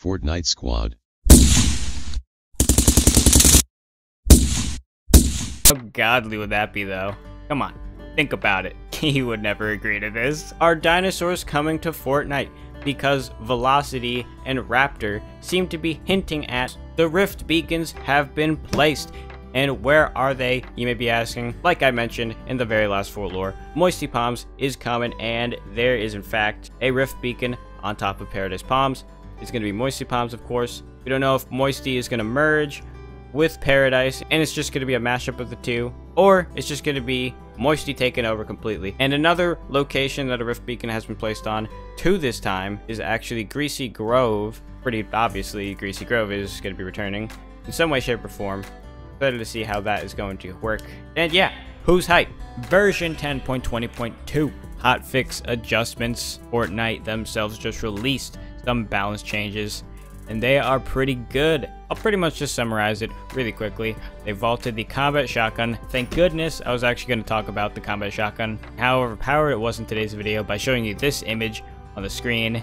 Fortnite Squad. How godly would that be, though? Come on, think about it. he would never agree to this. Are dinosaurs coming to Fortnite? Because Velocity and Raptor seem to be hinting at the Rift beacons have been placed. And where are they, you may be asking? Like I mentioned in the very last Fort lore, Moisty Palms is coming, and there is in fact a Rift beacon on top of Paradise Palms. It's going to be Moisty Palms, of course. We don't know if Moisty is going to merge with Paradise, and it's just going to be a mashup of the two, or it's just going to be Moisty taken over completely. And another location that a Rift Beacon has been placed on to this time is actually Greasy Grove. Pretty obviously, Greasy Grove is going to be returning in some way, shape, or form. Better to see how that is going to work. And yeah, who's hype? Version 10.20.2 hotfix adjustments. Fortnite themselves just released some balance changes, and they are pretty good. I'll pretty much just summarize it really quickly. They vaulted the combat shotgun. Thank goodness I was actually going to talk about the combat shotgun, how overpowered it was in today's video by showing you this image on the screen.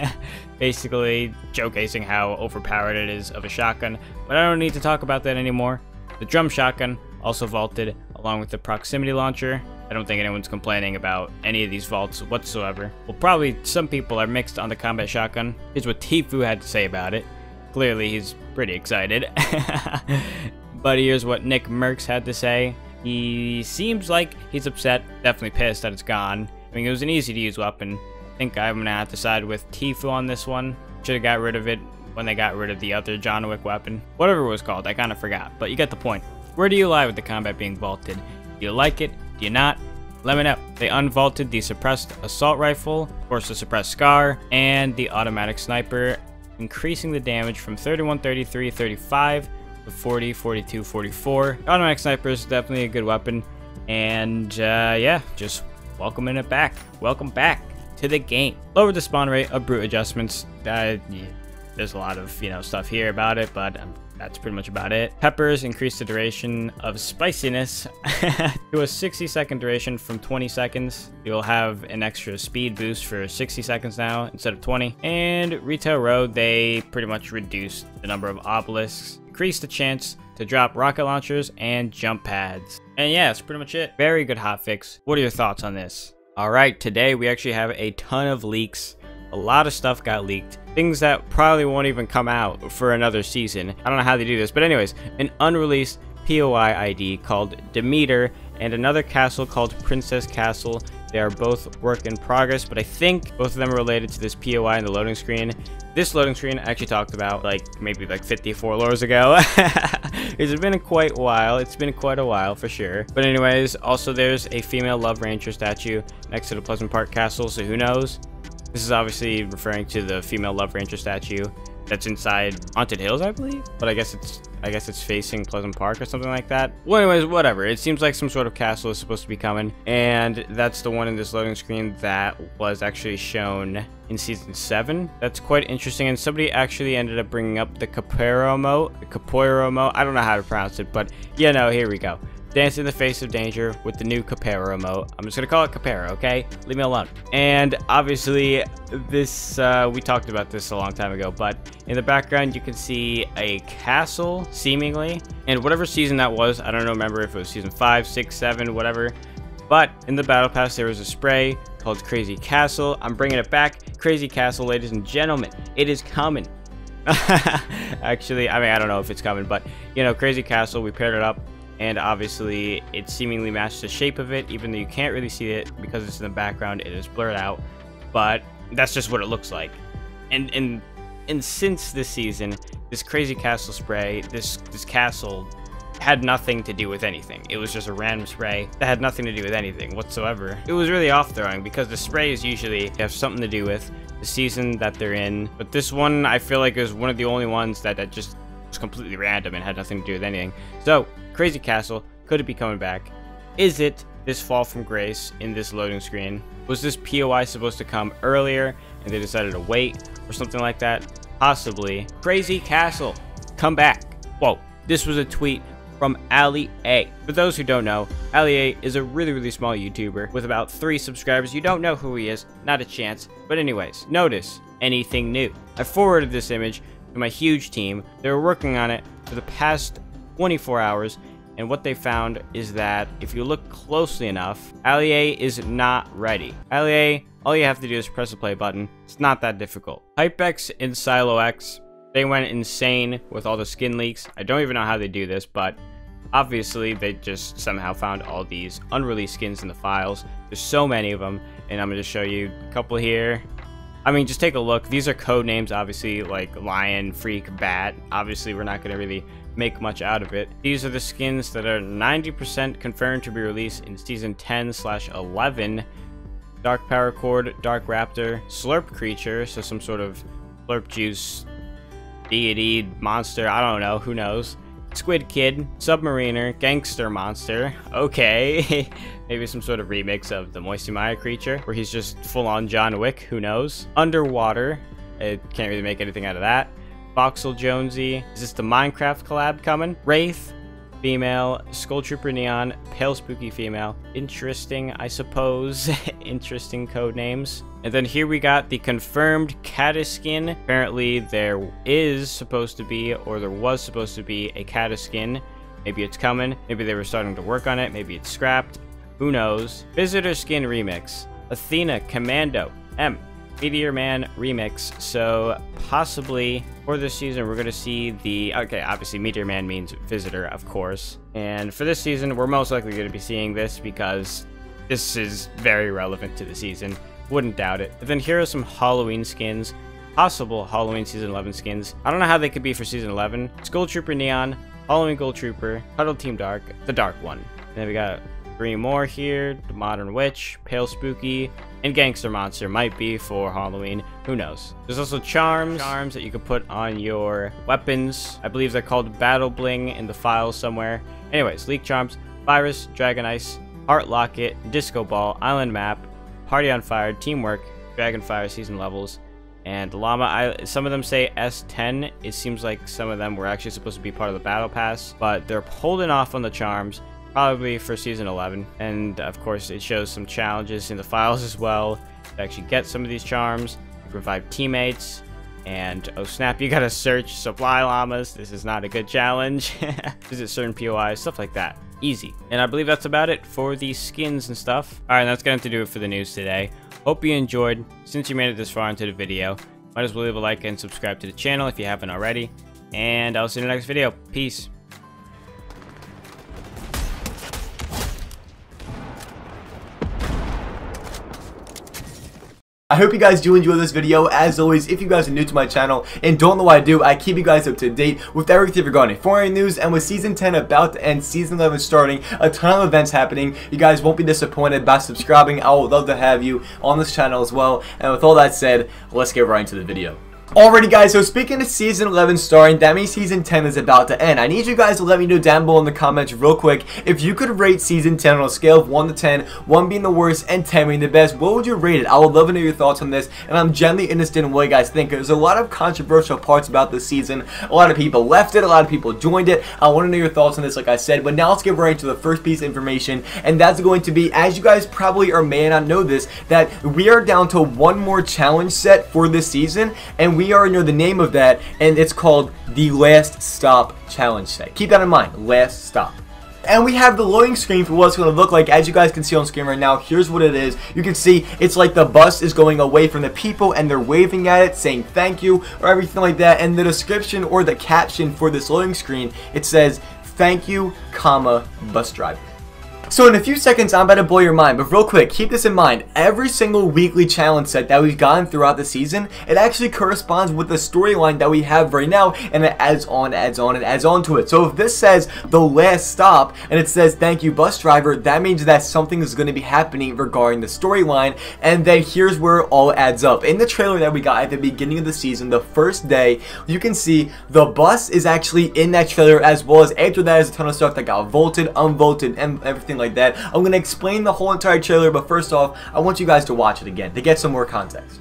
Basically showcasing how overpowered it is of a shotgun, but I don't need to talk about that anymore. The drum shotgun also vaulted along with the proximity launcher. I don't think anyone's complaining about any of these vaults whatsoever. Well, probably some people are mixed on the combat shotgun. Here's what Tfue had to say about it. Clearly, he's pretty excited. but here's what Nick Mercs had to say. He seems like he's upset, definitely pissed that it's gone. I mean, it was an easy to use weapon. I think I'm gonna have to side with Tfue on this one. Should have got rid of it when they got rid of the other John Wick weapon. Whatever it was called, I kind of forgot, but you get the point. Where do you lie with the combat being vaulted? Do you like it? Do you not? Let me know. They unvaulted the suppressed assault rifle, of course the suppressed scar, and the automatic sniper, increasing the damage from 31, 33, 35 to 40, 42, 44. Automatic sniper is definitely a good weapon, and uh, yeah, just welcoming it back. Welcome back to the game. Lower the spawn rate of brute adjustments. Uh, yeah, there's a lot of you know stuff here about it, but I'm that's pretty much about it. Peppers increase the duration of spiciness to a 60 second duration from 20 seconds. You'll have an extra speed boost for 60 seconds now instead of 20. And Retail Road, they pretty much reduced the number of obelisks, increased the chance to drop rocket launchers and jump pads. And yeah, that's pretty much it. Very good hotfix. What are your thoughts on this? Alright, today we actually have a ton of leaks a lot of stuff got leaked. Things that probably won't even come out for another season. I don't know how they do this, but anyways, an unreleased POI ID called Demeter and another castle called Princess Castle. They are both work in progress, but I think both of them are related to this POI in the loading screen. This loading screen I actually talked about like maybe like 54 lores ago. it's been quite a while. It's been quite a while for sure. But anyways, also there's a female Love Ranger statue next to the Pleasant Park Castle, so who knows? This is obviously referring to the female Love Ranger statue that's inside Haunted Hills, I believe. But I guess it's I guess it's facing Pleasant Park or something like that. Well, anyways, whatever. It seems like some sort of castle is supposed to be coming, and that's the one in this loading screen that was actually shown in season seven. That's quite interesting, and somebody actually ended up bringing up the Capoeira the Capoeira emote. I don't know how to pronounce it, but yeah, no, here we go. Dance in the face of danger with the new Capoeira emote. I'm just gonna call it Capoeira, okay? Leave me alone. And obviously, this, uh, we talked about this a long time ago, but in the background, you can see a castle, seemingly. And whatever season that was, I don't remember if it was season 5, 6, 7, whatever. But in the battle pass, there was a spray called Crazy Castle. I'm bringing it back. Crazy Castle, ladies and gentlemen. It is coming. Actually, I mean, I don't know if it's coming, but, you know, Crazy Castle, we paired it up and obviously it seemingly matched the shape of it even though you can't really see it because it's in the background it is blurred out but that's just what it looks like and and and since this season this crazy castle spray this this castle had nothing to do with anything. It was just a random spray that had nothing to do with anything whatsoever. It was really off-throwing because the sprays usually have something to do with the season that they're in. But this one, I feel like is one of the only ones that, that just was completely random and had nothing to do with anything. So, Crazy Castle, could it be coming back? Is it this fall from grace in this loading screen? Was this POI supposed to come earlier and they decided to wait or something like that? Possibly. Crazy Castle, come back. Whoa, this was a tweet from Ali A. For those who don't know, Ali A is a really, really small YouTuber with about three subscribers. You don't know who he is, not a chance. But anyways, notice anything new. I forwarded this image to my huge team. They were working on it for the past 24 hours, and what they found is that if you look closely enough, Ali A is not ready. Ali A, all you have to do is press the play button. It's not that difficult. Hypex and SiloX, they went insane with all the skin leaks. I don't even know how they do this, but obviously they just somehow found all these unreleased skins in the files. There's so many of them, and I'm going to show you a couple here. I mean, just take a look. These are code names, obviously, like Lion, Freak, Bat. Obviously, we're not going to really make much out of it. These are the skins that are 90% confirmed to be released in Season 10 slash 11. Dark power Paracord, Dark Raptor, Slurp Creature, so some sort of Slurp Juice deity, monster, I don't know, who knows. Squid Kid, Submariner, Gangster Monster, okay. Maybe some sort of remix of the Moisty Mire creature, where he's just full-on John Wick, who knows. Underwater, it can't really make anything out of that. Voxel Jonesy, is this the Minecraft collab coming? Wraith, female, Skull Trooper Neon, Pale Spooky female. Interesting, I suppose. Interesting code names. And then here we got the confirmed Cataskin. Apparently there is supposed to be, or there was supposed to be, a Cataskin. Maybe it's coming. Maybe they were starting to work on it. Maybe it's scrapped. Who knows? Visitor Skin Remix. Athena Commando M. Meteor Man remix. So possibly for this season, we're going to see the. Okay, obviously, Meteor Man means visitor, of course. And for this season, we're most likely going to be seeing this because this is very relevant to the season. Wouldn't doubt it. And then here are some Halloween skins. Possible Halloween Season 11 skins. I don't know how they could be for Season 11. Skull Trooper Neon, Halloween Gold Trooper, Huddle Team Dark, the Dark one. And then we got three more here. The Modern Witch, Pale Spooky, and Gangster Monster might be for Halloween. Who knows? There's also charms, charms that you can put on your weapons. I believe they're called Battle Bling in the files somewhere. Anyways, Leak Charms, Virus, Dragon Ice, Heart Locket, Disco Ball, Island Map, Party on Fire, Teamwork, Dragonfire Season Levels, and Llama. I, some of them say S10. It seems like some of them were actually supposed to be part of the Battle Pass, but they're holding off on the charms probably for season 11 and of course it shows some challenges in the files as well. To actually get some of these charms revive teammates and oh snap you gotta search supply llamas. This is not a good challenge. Visit certain POIs stuff like that. Easy. And I believe that's about it for these skins and stuff. Alright that's gonna have to do it for the news today. Hope you enjoyed. Since you made it this far into the video might as well leave a like and subscribe to the channel if you haven't already. And I'll see you in the next video. Peace hope you guys do enjoy this video. As always, if you guys are new to my channel and don't know what I do, I keep you guys up to date with everything regarding Fortnite news and with Season 10 about to end, Season 11 starting, a ton of events happening. You guys won't be disappointed by subscribing. I would love to have you on this channel as well. And with all that said, let's get right into the video. Alrighty guys, so speaking of Season 11 starting, that means Season 10 is about to end. I need you guys to let me know down below in the comments real quick, if you could rate Season 10 on a scale of 1 to 10, 1 being the worst and 10 being the best, what would you rate it? I would love to know your thoughts on this, and I'm genuinely interested in what you guys think. There's a lot of controversial parts about this season. A lot of people left it, a lot of people joined it. I want to know your thoughts on this, like I said, but now let's get right into the first piece of information, and that's going to be, as you guys probably or may not know this, that we are down to one more challenge set for this season, and we already know, the name of that, and it's called the Last Stop Challenge Set. Keep that in mind, Last Stop. And we have the loading screen for what it's going to look like. As you guys can see on screen right now, here's what it is. You can see it's like the bus is going away from the people and they're waving at it, saying thank you or everything like that. And the description or the caption for this loading screen, it says, thank you, comma, bus driver. So in a few seconds, I'm about to blow your mind, but real quick, keep this in mind. Every single weekly challenge set that we've gotten throughout the season, it actually corresponds with the storyline that we have right now, and it adds on, adds on, and adds on to it. So if this says the last stop, and it says thank you bus driver, that means that something is going to be happening regarding the storyline, and then here's where it all adds up. In the trailer that we got at the beginning of the season, the first day, you can see the bus is actually in that trailer, as well as after that is a ton of stuff that got vaulted, unvaulted, and everything like that. I'm going to explain the whole entire trailer, but first off, I want you guys to watch it again to get some more context.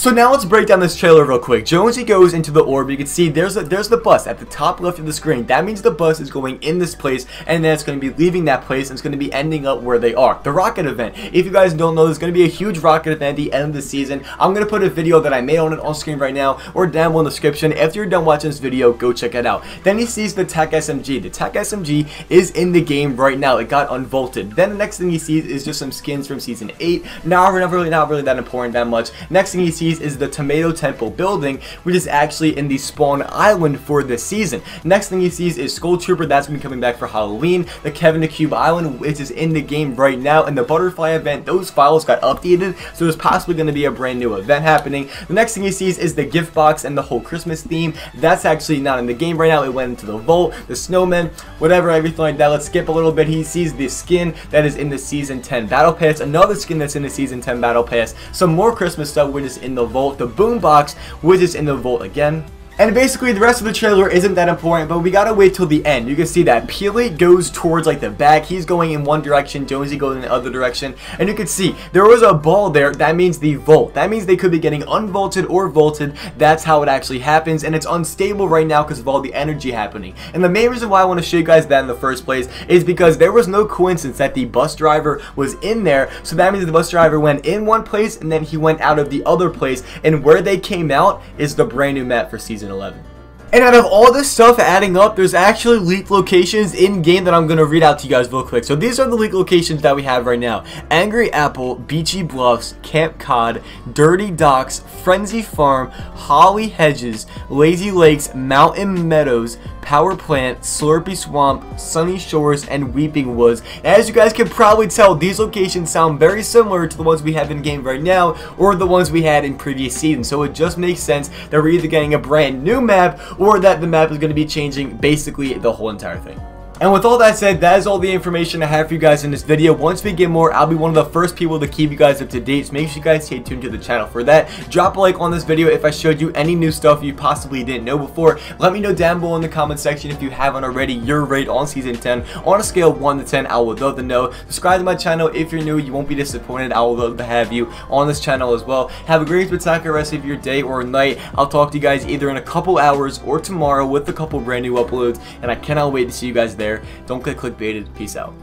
So now let's break down this trailer real quick. Jonesy goes into the orb. You can see there's a, there's the bus at the top left of the screen. That means the bus is going in this place and then it's going to be leaving that place and it's going to be ending up where they are. The rocket event. If you guys don't know, there's going to be a huge rocket event at the end of the season. I'm going to put a video that I made on it on screen right now or down below in the description. After you're done watching this video, go check it out. Then he sees the TAC SMG. The TAC SMG is in the game right now. It got unvaulted. Then the next thing he sees is just some skins from season 8. Now, not really, not really that important that much. Next thing he sees is the Tomato Temple building, which is actually in the spawn island for this season. Next thing he sees is Skull Trooper, that's to be coming back for Halloween. The Kevin the Cube Island, which is in the game right now. And the Butterfly event, those files got updated, so there's possibly going to be a brand new event happening. The next thing he sees is the gift box and the whole Christmas theme. That's actually not in the game right now. It went into the vault, the snowman, whatever, everything like that. Let's skip a little bit. He sees the skin that is in the Season 10 Battle Pass, another skin that's in the Season 10 Battle Pass, some more Christmas stuff which is in the vault, the boombox is in the vault again. And basically, the rest of the trailer isn't that important, but we gotta wait till the end. You can see that Peely goes towards, like, the back. He's going in one direction, Jonesy goes in the other direction. And you can see, there was a ball there. That means the vault. That means they could be getting unvaulted or vaulted. That's how it actually happens. And it's unstable right now because of all the energy happening. And the main reason why I want to show you guys that in the first place is because there was no coincidence that the bus driver was in there. So that means the bus driver went in one place and then he went out of the other place. And where they came out is the brand new map for Season 11. And out of all this stuff adding up, there's actually leaked locations in-game that I'm going to read out to you guys real quick. So these are the leaked locations that we have right now. Angry Apple, Beachy Bluffs, Camp Cod, Dirty Docks, Frenzy Farm, Holly Hedges, Lazy Lakes, Mountain Meadows, Power Plant, Slurpy Swamp, Sunny Shores, and Weeping Woods. As you guys can probably tell, these locations sound very similar to the ones we have in-game right now, or the ones we had in previous seasons. So it just makes sense that we're either getting a brand new map, or that the map is going to be changing basically the whole entire thing. And with all that said, that is all the information I have for you guys in this video. Once we get more, I'll be one of the first people to keep you guys up to date. So make sure you guys stay tuned to the channel for that. Drop a like on this video if I showed you any new stuff you possibly didn't know before. Let me know down below in the comment section if you haven't already your rate on Season 10. On a scale of 1 to 10, I would love to know. Subscribe to my channel if you're new. You won't be disappointed. I would love to have you on this channel as well. Have a great spectacular rest of your day or night. I'll talk to you guys either in a couple hours or tomorrow with a couple brand new uploads. And I cannot wait to see you guys there. Don't get clickbaited. Peace out.